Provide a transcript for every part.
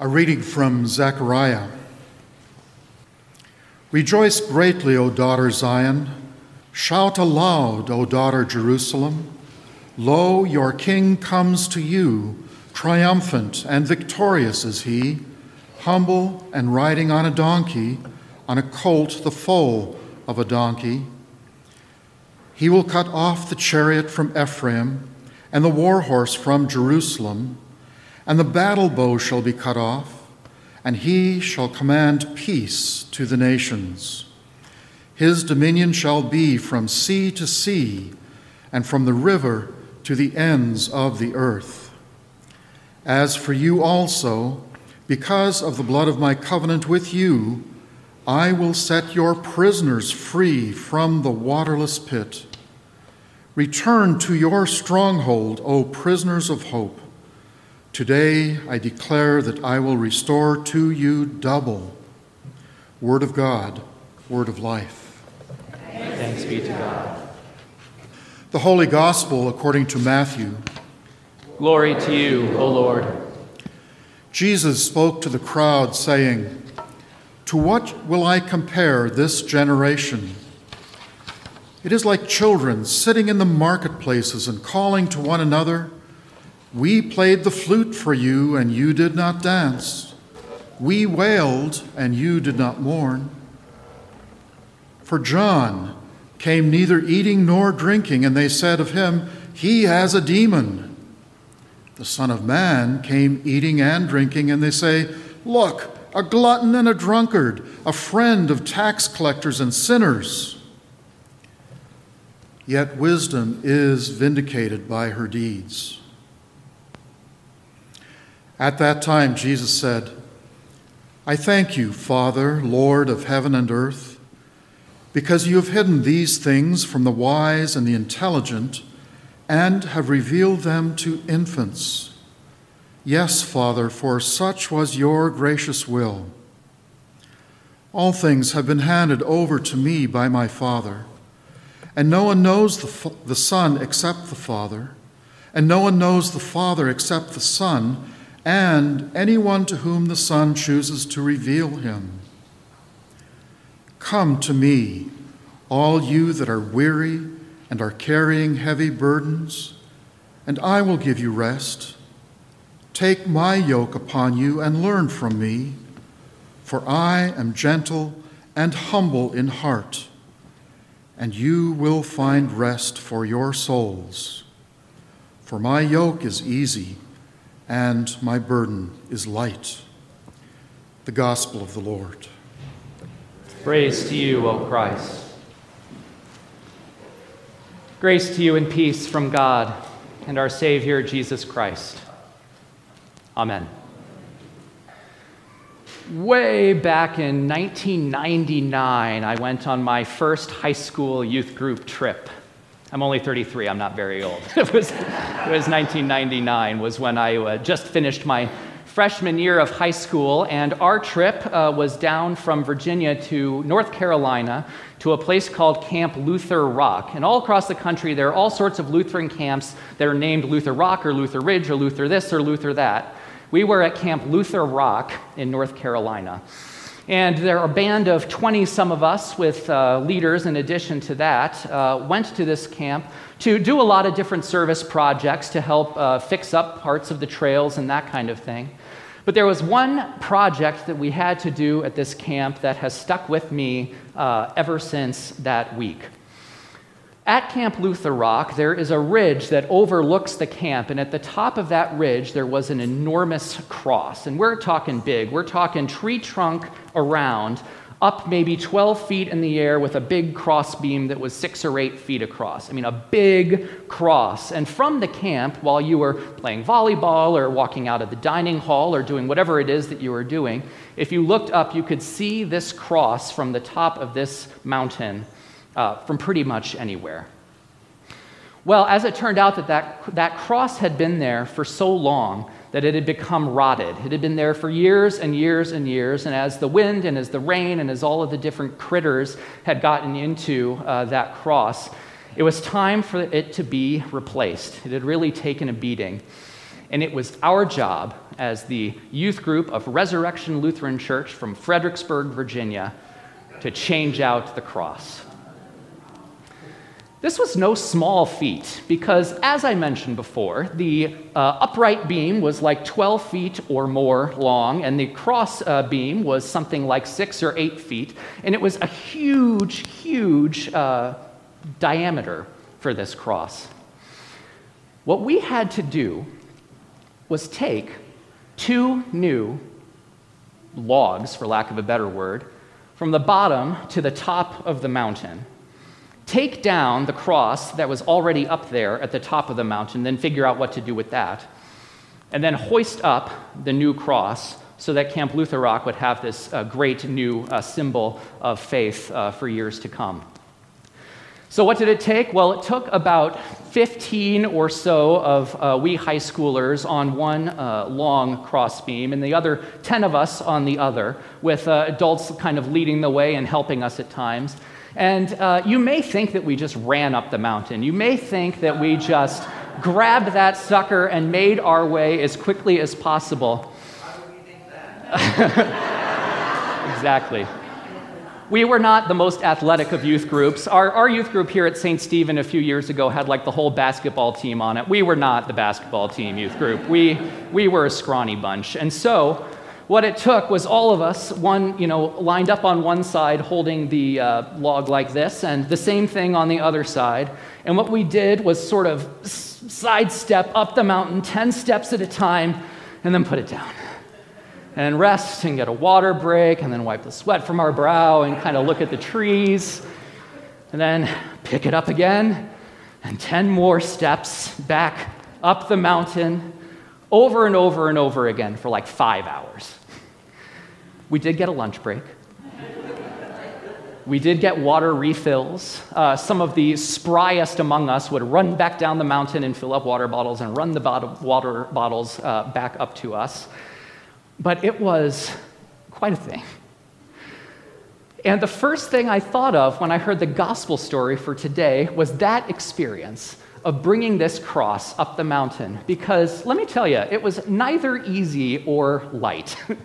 A reading from Zechariah. Rejoice greatly, O daughter Zion. Shout aloud, O daughter Jerusalem. Lo, your king comes to you, triumphant and victorious is he, humble and riding on a donkey, on a colt, the foal of a donkey. He will cut off the chariot from Ephraim and the war horse from Jerusalem and the battle bow shall be cut off, and he shall command peace to the nations. His dominion shall be from sea to sea, and from the river to the ends of the earth. As for you also, because of the blood of my covenant with you, I will set your prisoners free from the waterless pit. Return to your stronghold, O prisoners of hope. Today I declare that I will restore to you double. Word of God, word of life. Thanks be to God. The Holy Gospel according to Matthew. Glory to you, O Lord. Jesus spoke to the crowd, saying, To what will I compare this generation? It is like children sitting in the marketplaces and calling to one another. We played the flute for you, and you did not dance. We wailed, and you did not mourn. For John came neither eating nor drinking, and they said of him, He has a demon. The Son of Man came eating and drinking, and they say, Look, a glutton and a drunkard, a friend of tax collectors and sinners. Yet wisdom is vindicated by her deeds. At that time, Jesus said, I thank you, Father, Lord of heaven and earth, because you have hidden these things from the wise and the intelligent and have revealed them to infants. Yes, Father, for such was your gracious will. All things have been handed over to me by my Father, and no one knows the, the Son except the Father, and no one knows the Father except the Son and anyone to whom the Son chooses to reveal him. Come to me, all you that are weary and are carrying heavy burdens, and I will give you rest. Take my yoke upon you and learn from me, for I am gentle and humble in heart, and you will find rest for your souls. For my yoke is easy and my burden is light. The Gospel of the Lord. Praise to you, O Christ. Grace to you and peace from God and our Savior, Jesus Christ. Amen. Way back in 1999, I went on my first high school youth group trip. I'm only 33, I'm not very old. it, was, it was 1999 was when I uh, just finished my freshman year of high school, and our trip uh, was down from Virginia to North Carolina to a place called Camp Luther Rock. And all across the country, there are all sorts of Lutheran camps that are named Luther Rock or Luther Ridge or Luther this or Luther that. We were at Camp Luther Rock in North Carolina. And there are a band of 20 some of us with uh, leaders in addition to that, uh, went to this camp to do a lot of different service projects to help uh, fix up parts of the trails and that kind of thing. But there was one project that we had to do at this camp that has stuck with me uh, ever since that week. At Camp Luther Rock, there is a ridge that overlooks the camp, and at the top of that ridge, there was an enormous cross. And we're talking big, we're talking tree trunk around, up maybe 12 feet in the air with a big cross beam that was six or eight feet across. I mean, a big cross. And from the camp, while you were playing volleyball or walking out of the dining hall or doing whatever it is that you were doing, if you looked up, you could see this cross from the top of this mountain uh, from pretty much anywhere. Well, as it turned out, that, that that cross had been there for so long that it had become rotted. It had been there for years and years and years, and as the wind and as the rain and as all of the different critters had gotten into uh, that cross, it was time for it to be replaced. It had really taken a beating. And it was our job as the youth group of Resurrection Lutheran Church from Fredericksburg, Virginia, to change out the cross. This was no small feat because, as I mentioned before, the uh, upright beam was like 12 feet or more long, and the cross uh, beam was something like six or eight feet, and it was a huge, huge uh, diameter for this cross. What we had to do was take two new logs, for lack of a better word, from the bottom to the top of the mountain take down the cross that was already up there at the top of the mountain, then figure out what to do with that, and then hoist up the new cross so that Camp Luther Rock would have this uh, great new uh, symbol of faith uh, for years to come. So, what did it take? Well, it took about 15 or so of uh, we high schoolers on one uh, long crossbeam, and the other 10 of us on the other, with uh, adults kind of leading the way and helping us at times. And uh, you may think that we just ran up the mountain. You may think that we just grabbed that sucker and made our way as quickly as possible. exactly. We were not the most athletic of youth groups. Our, our youth group here at St. Stephen a few years ago had like the whole basketball team on it. We were not the basketball team youth group. We, we were a scrawny bunch. And so what it took was all of us, one, you know, lined up on one side holding the uh, log like this, and the same thing on the other side. And what we did was sort of sidestep up the mountain 10 steps at a time and then put it down. And rest and get a water break and then wipe the sweat from our brow and kind of look at the trees. And then pick it up again and 10 more steps back up the mountain over and over and over again for like five hours. We did get a lunch break. We did get water refills. Uh, some of the spryest among us would run back down the mountain and fill up water bottles and run the water bottles uh, back up to us. But it was quite a thing. And the first thing I thought of when I heard the gospel story for today was that experience of bringing this cross up the mountain. Because let me tell you, it was neither easy or light.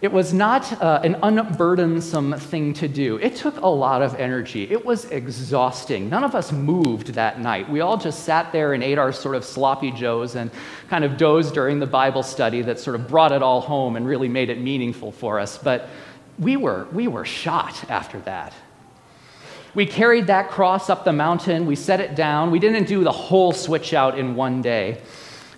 It was not uh, an unburdensome thing to do. It took a lot of energy. It was exhausting. None of us moved that night. We all just sat there and ate our sort of sloppy joes and kind of dozed during the Bible study that sort of brought it all home and really made it meaningful for us. But we were, we were shot after that. We carried that cross up the mountain, we set it down. We didn't do the whole switch out in one day.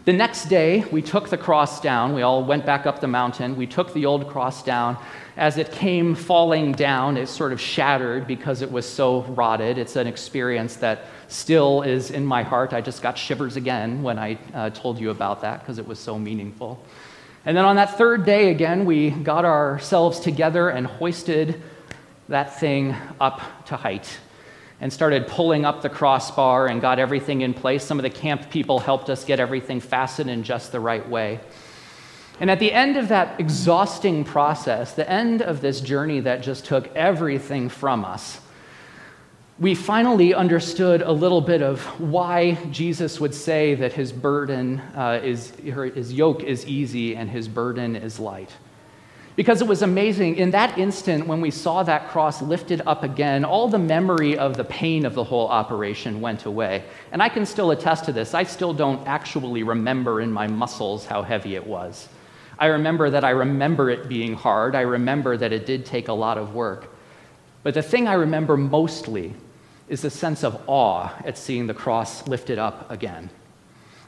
The next day, we took the cross down. We all went back up the mountain. We took the old cross down. As it came falling down, it sort of shattered because it was so rotted. It's an experience that still is in my heart. I just got shivers again when I uh, told you about that because it was so meaningful. And then on that third day, again, we got ourselves together and hoisted that thing up to height and started pulling up the crossbar and got everything in place. Some of the camp people helped us get everything fastened in just the right way. And at the end of that exhausting process, the end of this journey that just took everything from us, we finally understood a little bit of why Jesus would say that his burden uh, is, his yoke is easy and his burden is light. Because it was amazing. In that instant, when we saw that cross lifted up again, all the memory of the pain of the whole operation went away. And I can still attest to this. I still don't actually remember in my muscles how heavy it was. I remember that I remember it being hard. I remember that it did take a lot of work. But the thing I remember mostly is the sense of awe at seeing the cross lifted up again.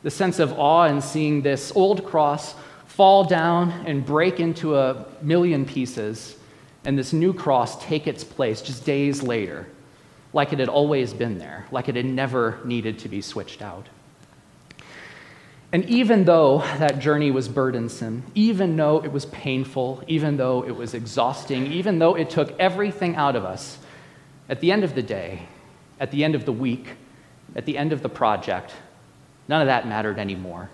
The sense of awe in seeing this old cross fall down and break into a million pieces, and this new cross take its place just days later, like it had always been there, like it had never needed to be switched out. And even though that journey was burdensome, even though it was painful, even though it was exhausting, even though it took everything out of us, at the end of the day, at the end of the week, at the end of the project, none of that mattered anymore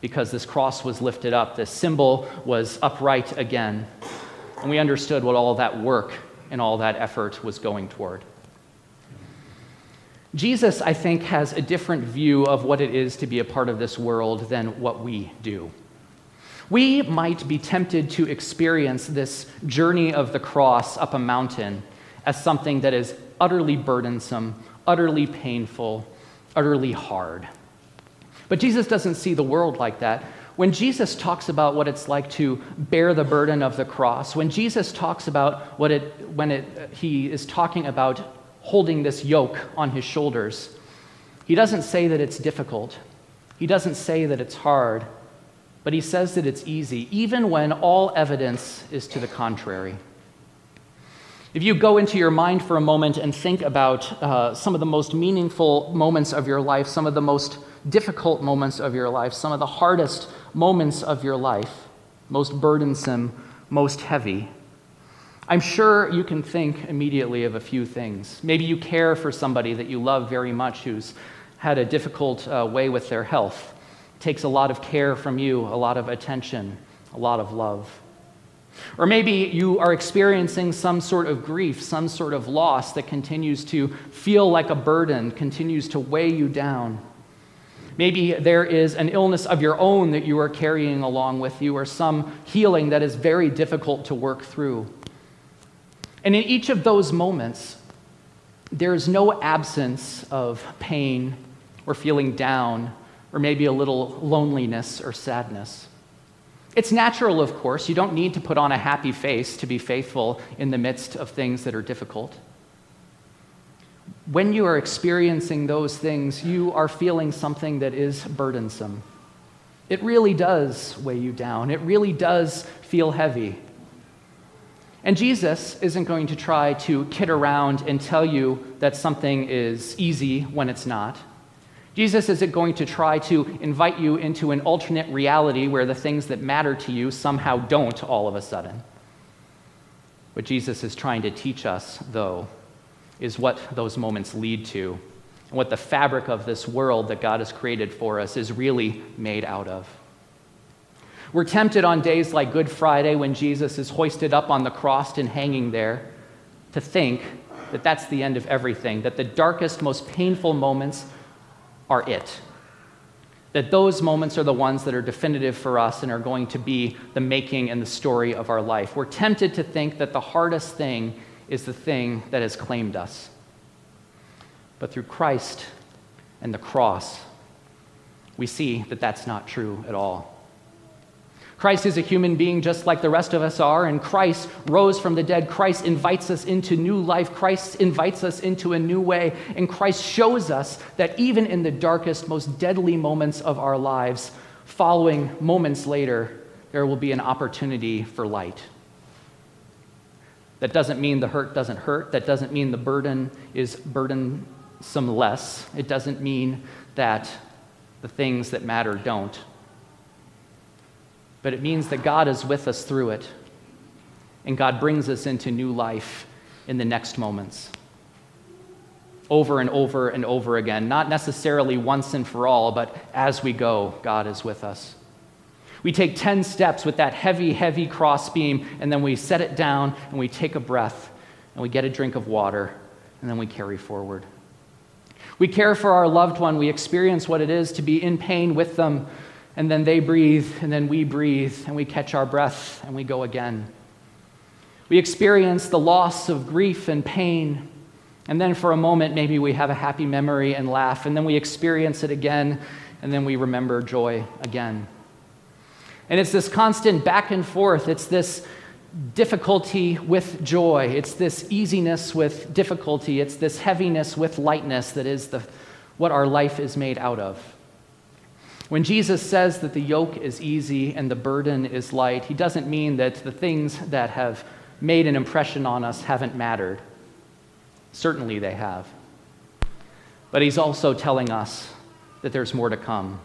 because this cross was lifted up, this symbol was upright again. And we understood what all that work and all that effort was going toward. Jesus, I think, has a different view of what it is to be a part of this world than what we do. We might be tempted to experience this journey of the cross up a mountain as something that is utterly burdensome, utterly painful, utterly hard. But Jesus doesn't see the world like that. When Jesus talks about what it's like to bear the burden of the cross, when Jesus talks about what it, when it, he is talking about holding this yoke on his shoulders, he doesn't say that it's difficult. He doesn't say that it's hard, but he says that it's easy, even when all evidence is to the contrary. If you go into your mind for a moment and think about uh, some of the most meaningful moments of your life, some of the most difficult moments of your life, some of the hardest moments of your life, most burdensome, most heavy, I'm sure you can think immediately of a few things. Maybe you care for somebody that you love very much who's had a difficult uh, way with their health. It takes a lot of care from you, a lot of attention, a lot of love. Or maybe you are experiencing some sort of grief, some sort of loss that continues to feel like a burden, continues to weigh you down. Maybe there is an illness of your own that you are carrying along with you, or some healing that is very difficult to work through. And in each of those moments, there is no absence of pain or feeling down or maybe a little loneliness or sadness. It's natural, of course. You don't need to put on a happy face to be faithful in the midst of things that are difficult. When you are experiencing those things, you are feeling something that is burdensome. It really does weigh you down, it really does feel heavy. And Jesus isn't going to try to kid around and tell you that something is easy when it's not. Jesus isn't going to try to invite you into an alternate reality where the things that matter to you somehow don't all of a sudden. What Jesus is trying to teach us, though, is what those moments lead to, and what the fabric of this world that God has created for us is really made out of. We're tempted on days like Good Friday when Jesus is hoisted up on the cross and hanging there to think that that's the end of everything, that the darkest, most painful moments are it. That those moments are the ones that are definitive for us and are going to be the making and the story of our life. We're tempted to think that the hardest thing is the thing that has claimed us. But through Christ and the cross, we see that that's not true at all. Christ is a human being just like the rest of us are, and Christ rose from the dead. Christ invites us into new life. Christ invites us into a new way, and Christ shows us that even in the darkest, most deadly moments of our lives, following moments later, there will be an opportunity for light. That doesn't mean the hurt doesn't hurt. That doesn't mean the burden is burdensome less. It doesn't mean that the things that matter don't but it means that God is with us through it, and God brings us into new life in the next moments. Over and over and over again, not necessarily once and for all, but as we go, God is with us. We take 10 steps with that heavy, heavy crossbeam, and then we set it down and we take a breath and we get a drink of water, and then we carry forward. We care for our loved one. We experience what it is to be in pain with them, and then they breathe, and then we breathe, and we catch our breath, and we go again. We experience the loss of grief and pain, and then for a moment, maybe we have a happy memory and laugh, and then we experience it again, and then we remember joy again. And it's this constant back and forth. It's this difficulty with joy. It's this easiness with difficulty. It's this heaviness with lightness that is the, what our life is made out of. When Jesus says that the yoke is easy and the burden is light, he doesn't mean that the things that have made an impression on us haven't mattered. Certainly they have. But he's also telling us that there's more to come,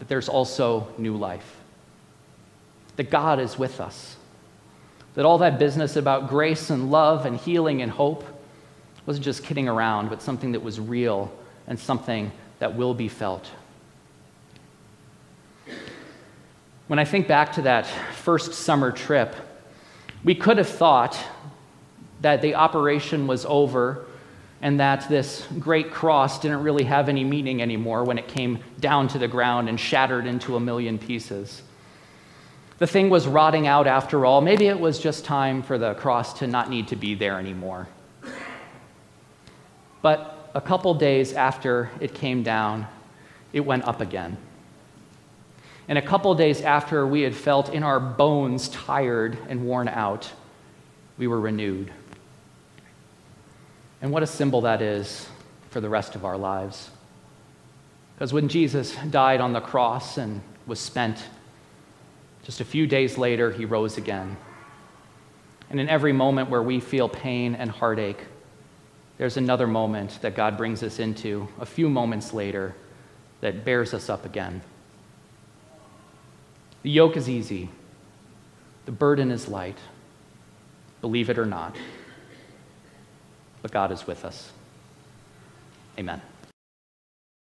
that there's also new life, that God is with us, that all that business about grace and love and healing and hope wasn't just kidding around, but something that was real and something that will be felt. When I think back to that first summer trip, we could have thought that the operation was over and that this great cross didn't really have any meaning anymore when it came down to the ground and shattered into a million pieces. The thing was rotting out after all. Maybe it was just time for the cross to not need to be there anymore. But a couple days after it came down, it went up again. And a couple days after we had felt in our bones tired and worn out, we were renewed. And what a symbol that is for the rest of our lives. Because when Jesus died on the cross and was spent, just a few days later, he rose again. And in every moment where we feel pain and heartache, there's another moment that God brings us into a few moments later that bears us up again. The yoke is easy, the burden is light, believe it or not. But God is with us. Amen.